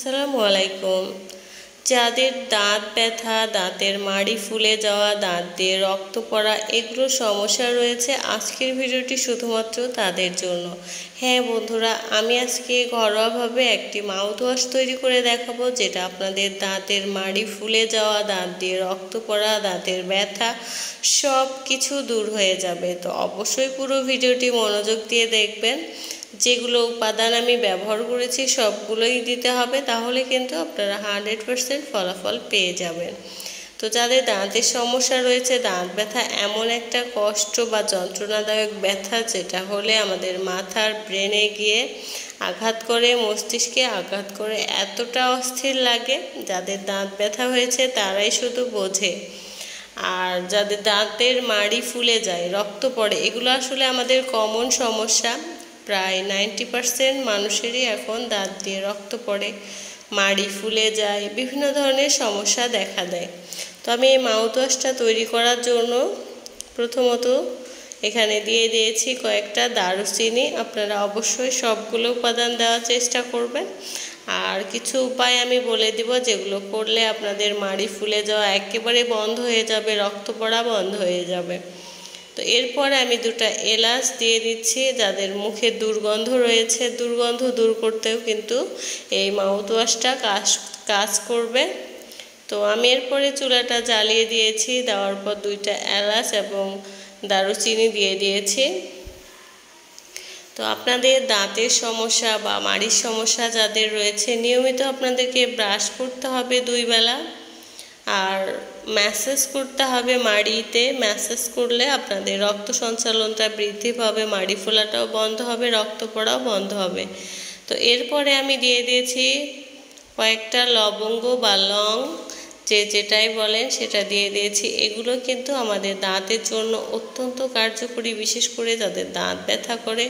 আসসালামু আলাইকুম যাদের দাঁত ব্যথা, দাঁতের মাড়ি ফুলে যাওয়া, দাঁত দিয়ে রক্ত পড়া এগুলো সমস্যা রয়েছে আজকের ভিডিওটি শুধুমাত্র তাদের জন্য। হ্যাঁ বন্ধুরা, আমি আজকে ঘরোয়াভাবে একটি মাউথ ওয়াশ তৈরি করে দেখাবো যেটা আপনাদের দাঁতের মাড়ি ফুলে যাওয়া, দাঁত দিয়ে রক্ত পড়া, দাঁতের ব্যথা সব কিছু দূর হয়ে যাবে। তো অবশ্যই পুরো ভিডিওটি মনোযোগ দিয়ে দেখবেন। যেগুলো উপাদান আমি ব্যবহার করেছি সবগুলোই দিতে হবে, তাহলে কিন্তু আপনারা হান্ড্রেড পারসেন্ট ফলাফল পেয়ে যাবেন। তো যাদের দাঁতের সমস্যা রয়েছে, দাঁত ব্যথা এমন একটা কষ্ট বা যন্ত্রণাদায়ক ব্যথা যেটা হলে আমাদের মাথার ব্রেনে গিয়ে আঘাত করে, মস্তিষ্কে আঘাত করে এতটা অস্থির লাগে, যাদের দাঁত ব্যথা হয়েছে তারাই শুধু বোঝে। আর যাদের দাঁতের মাড়ি ফুলে যায়, রক্ত পড়ে, এগুলো আসলে আমাদের কমন সমস্যা। প্রায় নাইনটি পারসেন্ট মানুষেরই এখন দাঁত দিয়ে রক্ত পড়ে, মাড়ি ফুলে যায়, বিভিন্ন ধরনের সমস্যা দেখা দেয়। তো আমি এই মাউথ ওয়াশটা তৈরি করার জন্য প্রথমত এখানে দিয়ে দিয়েছি কয়েকটা দারুচিনি। আপনারা অবশ্যই সবগুলো উপাদান দেওয়ার চেষ্টা করবেন। আর কিছু উপায় আমি বলে দিব যেগুলো করলে আপনাদের মাড়ি ফুলে যাওয়া একেবারে বন্ধ হয়ে যাবে, রক্ত পড়া বন্ধ হয়ে যাবে। তো এরপরে আমি দুটা এলাচ দিয়ে দিচ্ছি, যাদের মুখে দুর্গন্ধ রয়েছে। দুর্গন্ধ দূর করতেও কিন্তু এই মাউথওয়াশটা কাজ কাজ করবে। তো আমি এরপরে চুলাটা জ্বালিয়ে দিয়েছি, দেওয়ার পর দুইটা এলাচ এবং দারুচিনি দিয়ে দিয়েছি। তো আপনাদের দাঁতের সমস্যা বা মাড়ির সমস্যা যাদের রয়েছে, নিয়মিত আপনাদেরকে ব্রাশ করতে হবে দুই বেলা। আর ম্যাসেজ করতে হবে মাড়িতে। ম্যাসেজ করলে আপনাদের রক্ত সঞ্চালনটা বৃদ্ধি পাবে, মাড়ি ফোলাটাও বন্ধ হবে, রক্ত পড়াও বন্ধ হবে। তো এরপরে আমি দিয়ে দিয়েছি কয়েকটা লবঙ্গ বা লং, যে যেটাই বলেন সেটা দিয়ে দিয়েছি। এগুলো কিন্তু আমাদের দাঁতের জন্য অত্যন্ত কার্যকরী, বিশেষ করে যাদের দাঁত ব্যথা করে।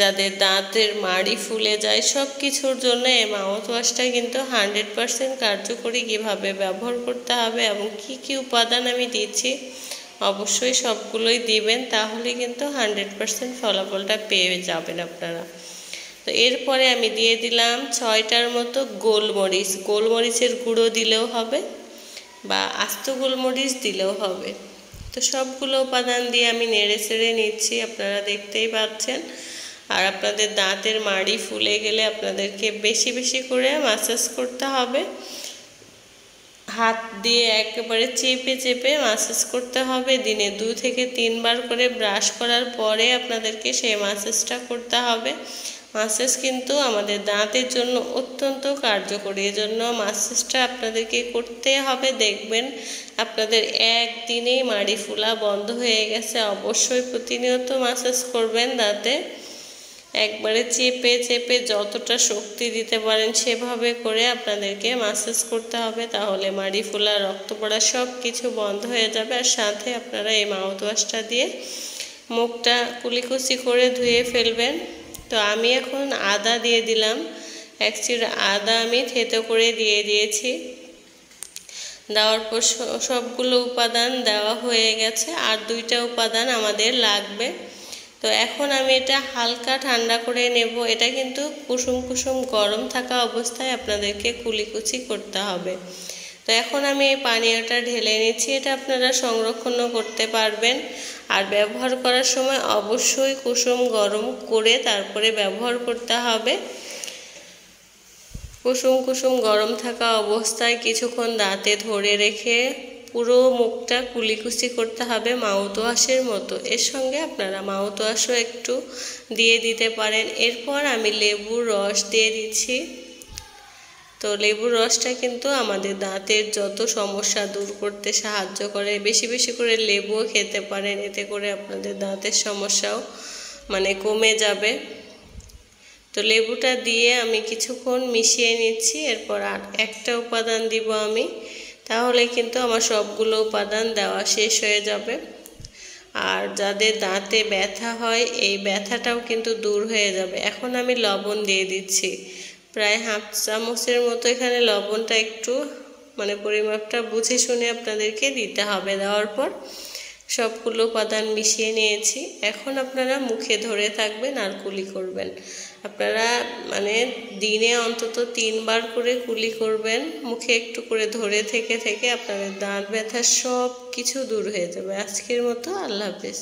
যাদের দাঁতের মাড়ি ফুলে যায় সব কিছুর জন্য এই মাউথ ওয়াশটা কিন্তু হান্ড্রেড পারসেন্ট কার্যকরী কীভাবে ব্যবহার করতে হবে এবং কি কি উপাদান আমি দিচ্ছি, অবশ্যই সবগুলোই দিবেন, তাহলে কিন্তু হান্ড্রেড পারসেন্ট ফলাফলটা পেয়ে যাবেন আপনারা। তো এরপরে আমি দিয়ে দিলাম ছয়টার মতো গোলমরিচ। গোলমরিচের গুঁড়ো দিলেও হবে বা আস্ত গোলমরিচ দিলেও হবে। তো সবগুলো উপাদান দিয়ে আমি নেড়ে চেড়ে নিচ্ছি, আপনারা দেখতেই পাচ্ছেন। আর আপনাদের দাঁতের মাড়ি ফুলে গেলে আপনাদেরকে বেশি বেশি করে মাসাজ করতে হবে। হাত দিয়ে একেবারে চেপে চেপে মাসাজ করতে হবে। দিনে দু থেকে তিনবার করে ব্রাশ করার পরে আপনাদেরকে সেই মাসাজটা করতে হবে। মাসাজ কিন্তু আমাদের দাঁতের জন্য অত্যন্ত কার্যকরী। এজন্য মাসাজটা আপনাদেরকে করতে হবে। দেখবেন আপনাদের একদিনেই মাড়ি ফুলা বন্ধ হয়ে গেছে। অবশ্যই প্রতিনিয়ত মাসাজ করবেন দাঁতে। একবারে চেপে চেপে যতটা শক্তি দিতে পারেন সেভাবে করে আপনাদেরকে মাসাজ করতে হবে। তাহলে মাড়ি, ফোলা, রক্ত পড়া সব কিছু বন্ধ হয়ে যাবে। আর সাথে আপনারা এই মাউথওয়াশটা দিয়ে মুখটা কুলিকুচি করে ধুয়ে ফেলবেন। তো আমি এখন আদা দিয়ে দিলাম। চির আদা আমি থেতো করে দিয়ে দিয়েছি। দেওয়ার পর সবগুলো উপাদান দেওয়া হয়ে গেছে। আর দুইটা উপাদান আমাদের লাগবে। তো এখন আমি এটা হালকা ঠান্ডা করে নেব। এটা কিন্তু কুসুম কুসুম গরম থাকা অবস্থায় আপনাদেরকে কুলিকুচি করতে হবে। তো এখন আমি এই পানীয়টা ঢেলে নিচ্ছি। এটা আপনারা সংরক্ষণও করতে পারবেন। আর ব্যবহার করার সময় অবশ্যই কুসুম গরম করে তারপরে ব্যবহার করতে হবে। কুসুম কুসুম গরম থাকা অবস্থায় কিছুক্ষণ দাঁতে ধরে রেখে পুরো মুখটা কুলিকুচি করতে হবে মাউথ ওয়াশের মতো। এর সঙ্গে আপনারা মাউথ ওয়াশও একটু দিয়ে দিতে পারেন। এরপর আমি লেবুর রস দিয়ে দিচ্ছি। তো লেবুর রসটা কিন্তু আমাদের দাঁতের যত সমস্যা দূর করতে সাহায্য করে, বেশি বেশি করে লেবুও খেতে পারেন। এতে করে আপনাদের দাঁতের সমস্যাও মানে কমে যাবে। তো লেবুটা দিয়ে আমি কিছুক্ষণ মিশিয়ে নিচ্ছি। এরপর আর একটা উপাদান দিব আমি। তাহলে কিন্তু আমার সবগুলো উপাদান দেওয়া শেষ হয়ে যাবে। আর যাদের দাঁতে ব্যথা হয়, এই ব্যথাটাও কিন্তু দূর হয়ে যাবে। এখন আমি লবণ দিয়ে দিচ্ছি। প্রায় হাফ চামচের মতো এখানে লবণটা একটু মানে পরিমাপটা বুঝে শুনে আপনাদেরকে দিতে হবে দেওয়ার পর। সবগুলো উপাদান মিশিয়ে নিয়েছি। এখন আপনারা মুখে ধরে থাকবেন আর কুলি করবেন। আপনারা মানে দিনে অন্তত তিনবার করে কুলি করবেন। মুখে একটু করে ধরে থেকে থেকে আপনাদের দাঁত ব্যথা সব কিছু দূর হয়ে যাবে। আজকের মতো আল্লাহ হাফেজ।